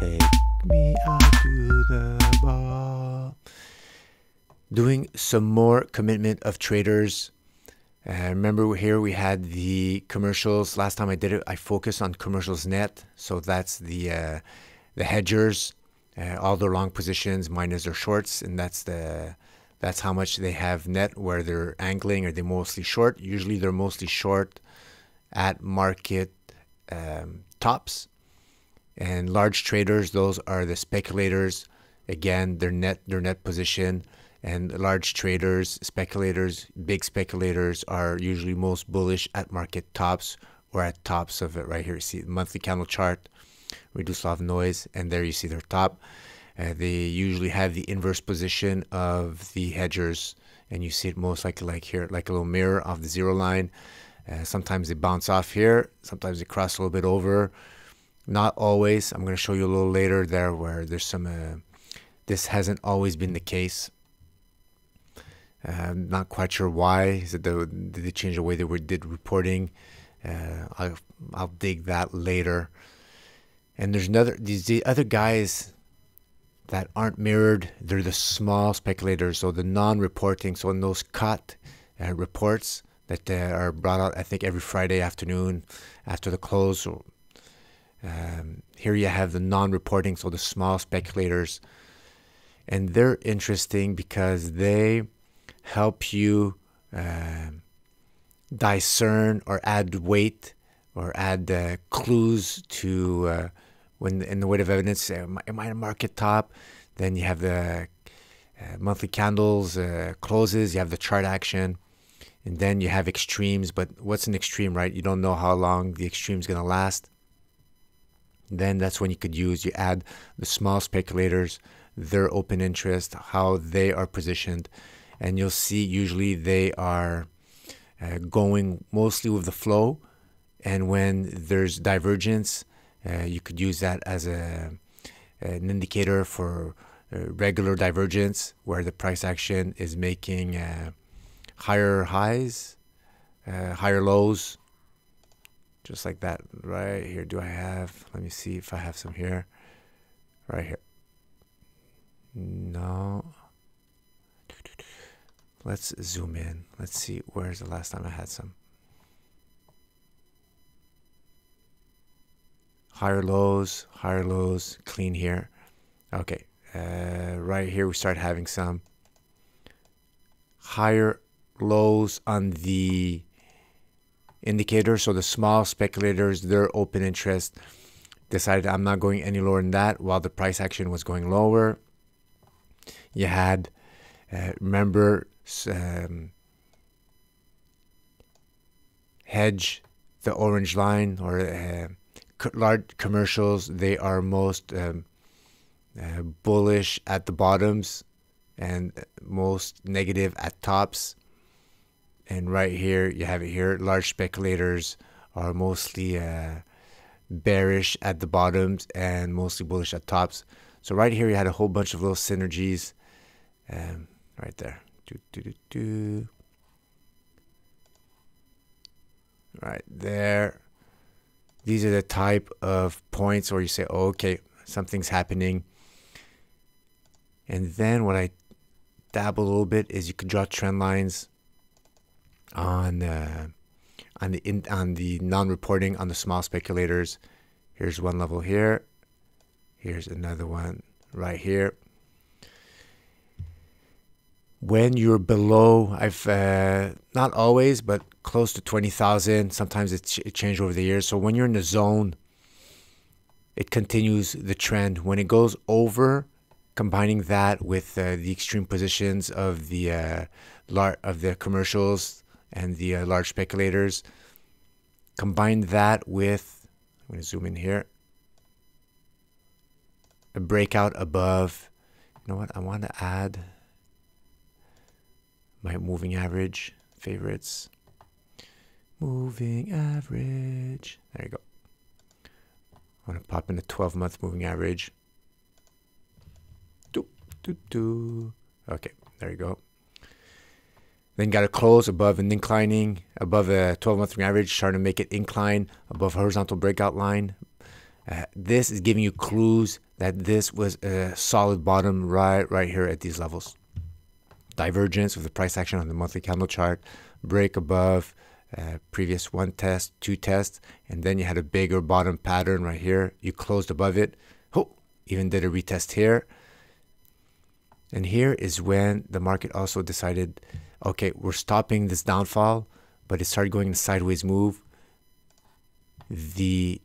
Take me out to the ball. Doing some more commitment of traders. Uh, remember here we had the commercials. Last time I did it, I focused on commercials net. So that's the uh, the hedgers, uh, all their long positions minus their shorts, and that's the that's how much they have net where they're angling. Are they mostly short? Usually they're mostly short at market um, tops. And large traders, those are the speculators. Again, their net their net position. And large traders, speculators, big speculators are usually most bullish at market tops or at tops of it right here. See monthly candle chart, reduce a lot of noise, and there you see their top. Uh, they usually have the inverse position of the hedgers, and you see it most likely like here, like a little mirror of the zero line. Uh, sometimes they bounce off here, sometimes they cross a little bit over. Not always. I'm going to show you a little later there where there's some. Uh, this hasn't always been the case. I'm not quite sure why. Is it the, did they change the way they were did reporting? Uh, I'll, I'll dig that later. And there's another these the other guys that aren't mirrored. They're the small speculators, so the non-reporting. So in those COT uh, reports that uh, are brought out, I think every Friday afternoon after the close. Um, here you have the non-reporting, so the small speculators, and they're interesting because they help you uh, discern or add weight or add uh, clues to uh, when in the weight of evidence. Am I a market top? Then you have the uh, monthly candles uh, closes. You have the chart action, and then you have extremes. But what's an extreme, right? You don't know how long the extreme is going to last. Then that's when you could use. You add the small speculators, their open interest, how they are positioned and you'll see usually they are uh, going mostly with the flow. And when there's divergence, uh, you could use that as a an indicator for uh, regular divergence, where the price action is making uh, higher highs, uh, higher lows, just like that. Right here, do I have? Let me see if I have some here. Right here. No. Let's zoom in. Let's see where's the last time I had some. Higher lows, higher lows, clean here. Okay, uh, right here we start having some higher lows on the indicator. So the small speculators, their open interest decided I'm not going any lower than that while the price action was going lower. You had, uh, remember, um, hedge the orange line or uh, large commercials they are most um, uh, bullish at the bottoms and most negative at tops and right here you have it here large speculators are mostly uh, bearish at the bottoms and mostly bullish at tops so right here you had a whole bunch of little synergies um, right there. Right there. These are the type of points where you say, oh, okay, something's happening. And then what I dabble a little bit is you can draw trend lines on uh, on the in, on the non-reporting on the small speculators. Here's one level here. Here's another one right here when you're below, I've uh, not always, but close to 20,000. Sometimes it's it changed over the years. So when you're in the zone, it continues the trend. When it goes over, combining that with uh, the extreme positions of the uh, lar- of the commercials and the uh, large speculators, combine that with I'm going to zoom in here. A breakout above. You know what? I want to add my moving average favorites. Moving average. There you go. I want to pop in a 12 month moving average. Do, do, do. Okay, there you go. Then got to close above an inclining, above a 12 month average, starting to make it incline above horizontal breakout line. Uh, this is giving you clues that this was a solid bottom right right here at these levels. Divergence with the price action on the monthly candle chart, break above uh, previous one test, two tests, and then you had a bigger bottom pattern right here. You closed above it. Oh, even did a retest here. And here is when the market also decided, okay, we're stopping this downfall, but it started going sideways move. The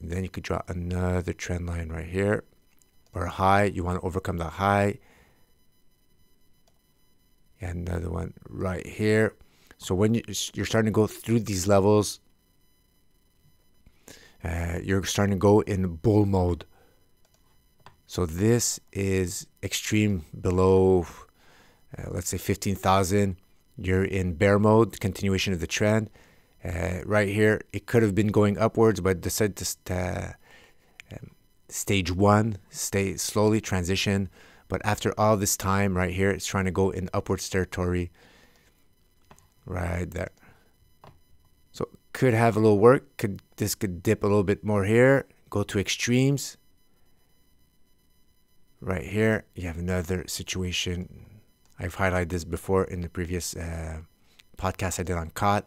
then you could draw another trend line right here or high. You want to overcome the high. And another one right here. So when you, you're starting to go through these levels, uh, you're starting to go in bull mode. So this is extreme below, uh, let's say 15,000. You're in bear mode, continuation of the trend. Uh, right here, it could have been going upwards, but decided to uh, um, stage one, stay slowly transition. But after all this time, right here, it's trying to go in upwards territory. Right there. So could have a little work. Could this could dip a little bit more here. Go to extremes. Right here, you have another situation. I've highlighted this before in the previous uh, podcast I did on COT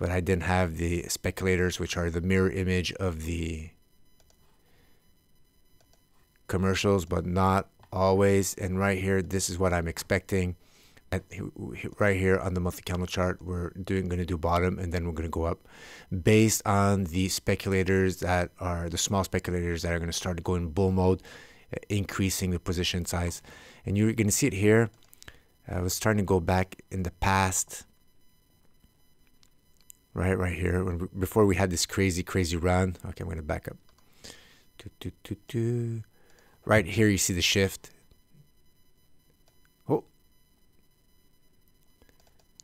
but I didn't have the speculators, which are the mirror image of the commercials, but not always. And right here, this is what I'm expecting. At, right here on the monthly candle chart, we're doing going to do bottom, and then we're going to go up, based on the speculators that are the small speculators that are going to start going bull mode, uh, increasing the position size. And you're going to see it here. I was trying to go back in the past. Right right here when before we had this crazy crazy run. Okay i'm going to back up. Do, do, do, right here you see the shift. Oh.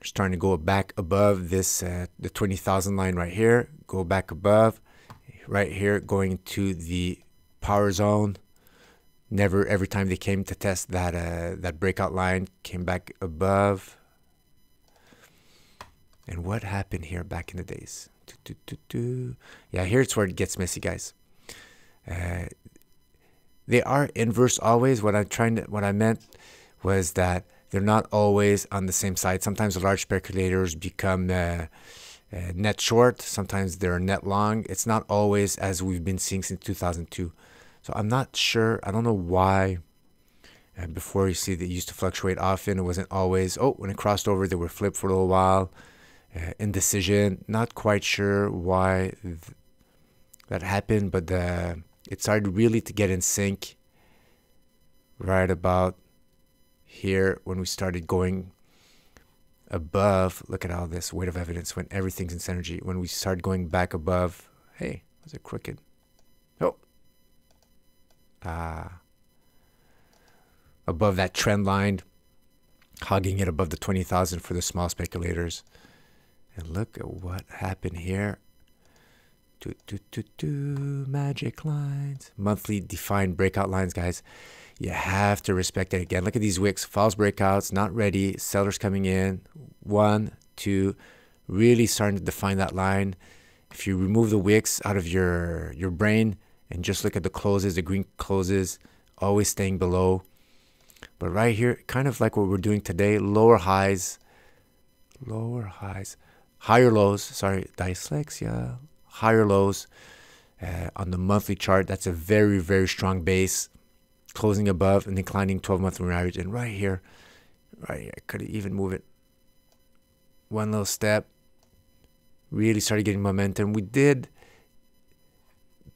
Starting to go back above this uh, the 20,000 line right here. Go back above. Right here going to the power zone never every time they came to test that uh, that breakout line came back above and what happened here back in the days? Do, do, do, yeah, here's where it gets messy, guys. Uh, they are inverse always. What I'm trying to, what I meant was that they're not always on the same side. Sometimes large speculators become uh, uh, net short. Sometimes they're net long. It's not always as we've been seeing since 2002. So I'm not sure. I don't know why. Uh, before you see they used to fluctuate often. It wasn't always. Oh, when it crossed over, they were flipped for a little while uh, indecision. Not quite sure why th- that happened, but uh, it started really to get in sync right about here when we started going above. Look at all this weight of evidence when everything's in synergy. When we start going back above, hey, was it crooked? Ah, above that trend line, hugging it above the twenty thousand for the small speculators. And look at what happened here. Do, do, do, do, magic lines. Monthly defined breakout lines, guys. You have to respect it. Again, look at these wicks. False breakouts, not ready. Sellers coming in. One, two. Really starting to define that line. If you remove the wicks out of your, your brain and just look at the closes, the green closes, always staying below. But right here, kind of like what we're doing today, lower highs, lower highs higher lows, sorry, dyslexia, higher lows uh, on the monthly chart. That's a very, very strong base, closing above and declining 12 month moving average. And right here, right here, I could even move it one little step. Really started getting momentum. We did.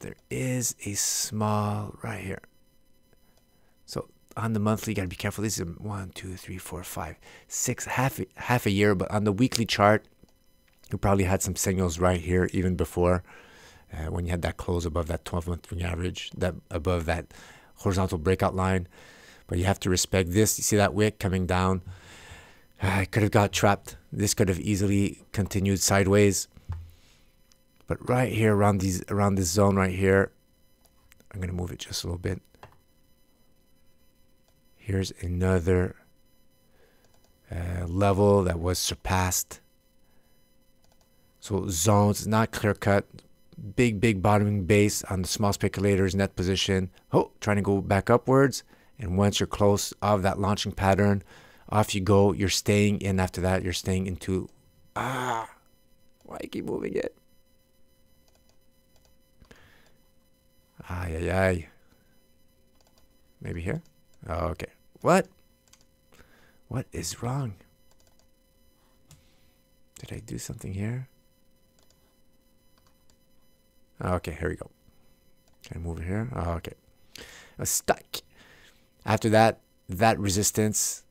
There is a small right here. So on the monthly, you gotta be careful. This is one, two, three, four, five, six, half half a year. But on the weekly chart, you probably had some signals right here even before uh, when you had that close above that 12 month moving average, that above that horizontal breakout line. But you have to respect this. You see that wick coming down. I could have got trapped. This could have easily continued sideways. But right here around these around this zone right here, I'm gonna move it just a little bit. Here's another uh, level that was surpassed so zones, not clear cut, big, big bottoming base on the small speculators net position. Oh, trying to go back upwards. And once you're close of that launching pattern, off you go. You're staying in after that. You're staying into. Ah, why keep moving it? Ay, ay, ay. Maybe here? Okay. What? What is wrong? Did I do something here? Okay, here we go. Can I move it here? Okay. I was stuck. After that, that resistance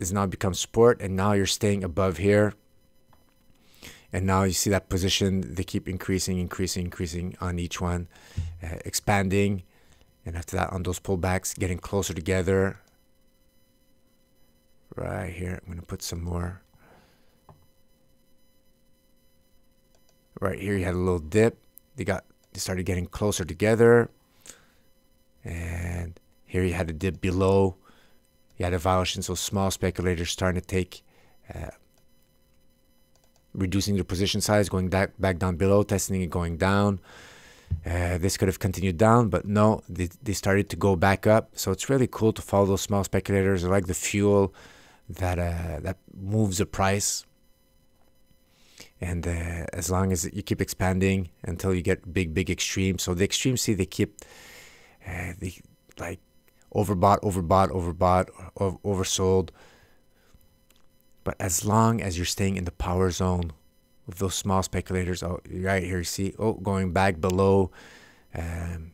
is now become support, and now you're staying above here. And now you see that position, they keep increasing, increasing, increasing on each one, uh, expanding. And after that, on those pullbacks, getting closer together. Right here, I'm going to put some more. Right here, you had a little dip. They got, they started getting closer together. And here you had a dip below. You had a violation, so small speculators starting to take, uh, reducing the position size, going back, back down below, testing it going down. Uh, this could have continued down, but no, they, they started to go back up. So it's really cool to follow those small speculators. They're like the fuel that uh, that moves the price. And uh, as long as you keep expanding until you get big, big extremes. So the extremes, see, they keep, uh, they like overbought, overbought, overbought, oversold. But as long as you're staying in the power zone with those small speculators, oh, right here, you see, oh, going back below, um,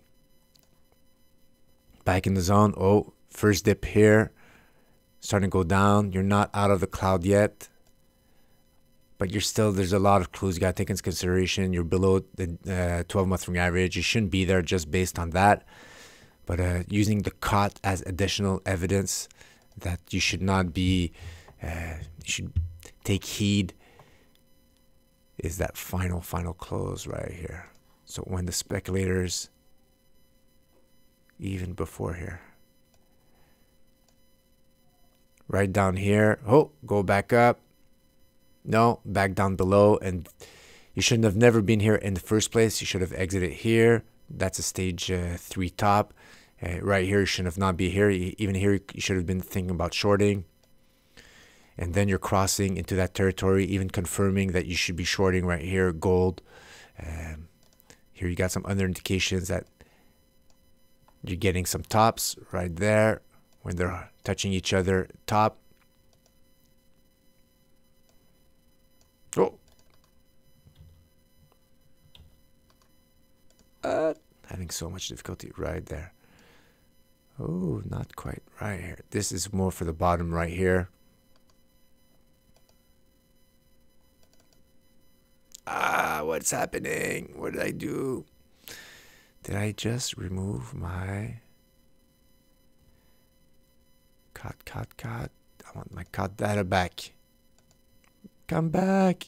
back in the zone. Oh, first dip here, starting to go down. You're not out of the cloud yet, but you're still, there's a lot of clues you got to take into consideration. You're below the 12 uh, month moving average. You shouldn't be there just based on that but uh, using the COT as additional evidence that you should not be, uh, you should take heed, is that final, final close right here. So when the speculators, even before here, right down here, oh, go back up. No, back down below. And you shouldn't have never been here in the first place. You should have exited here. That's a stage uh, three top. Uh, right here, you should have not be here. Even here, you should have been thinking about shorting. And then you're crossing into that territory, even confirming that you should be shorting right here, gold. Um, here you got some other indications that you're getting some tops right there when they're touching each other top. Oh. Uh, having so much difficulty right there. Oh, not quite right here. This is more for the bottom right here. Ah, what's happening? What did I do? Did I just remove my COT, COT, COT? I want my COT data back. Come back.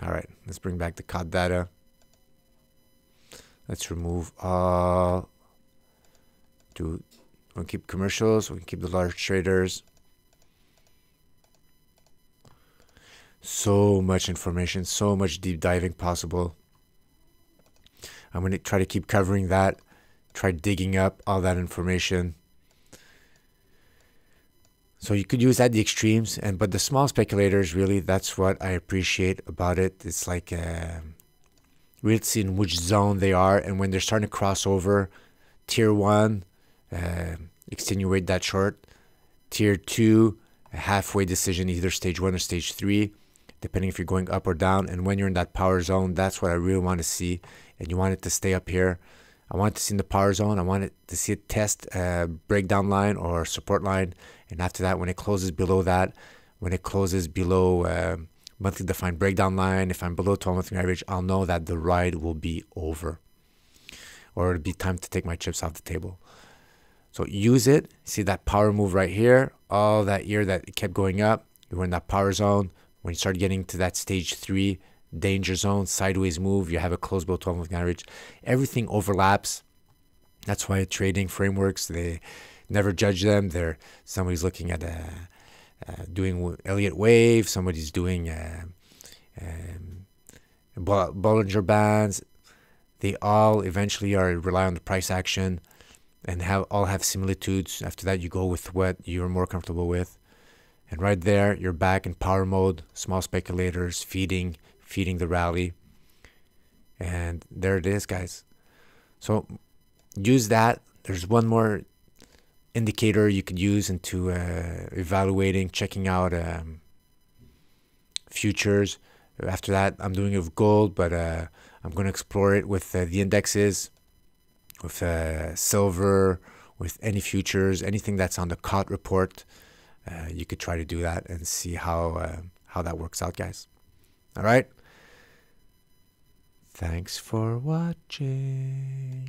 All right, let's bring back the COT data. Let's remove all. Do we keep commercials? We can keep the large traders. So much information, so much deep diving possible. I'm going to try to keep covering that, try digging up all that information. So you could use at the extremes, and but the small speculators really that's what I appreciate about it. It's like uh, really see in which zone they are, and when they're starting to cross over, tier one, uh, extenuate that short. Tier two, halfway decision, either stage one or stage three, depending if you're going up or down. And when you're in that power zone, that's what I really want to see. And you want it to stay up here. I want to see in the power zone. I want it to see it test a breakdown line or support line. And after that, when it closes below that, when it closes below um, monthly defined breakdown line. If I'm below 12 monthly average, I'll know that the ride will be over or it'll be time to take my chips off the table. So use it. See that power move right here? All that year that it kept going up, you were in that power zone. When you start getting to that stage three, danger zone, sideways move, you have a close below 12 monthly average. Everything overlaps. That's why trading frameworks, they never judge them. They're somebody's looking at a uh, doing Elliott wave. Somebody's doing uh, um, Bollinger Bands, they all eventually are rely on the price action and have all have similitudes. After that, you go with what you're more comfortable with. And right there, you're back in power mode, small speculators feeding, feeding the rally. And there it is, guys. So use that. There's one more indicator you could use into uh, evaluating, checking out um, futures. After that, I'm doing it with gold, but uh, I'm going to explore it with uh, the indexes, with uh, silver, with any futures, anything that's on the COT report. Uh, you could try to do that and see how uh, how that works out, guys. All right. Thanks for watching.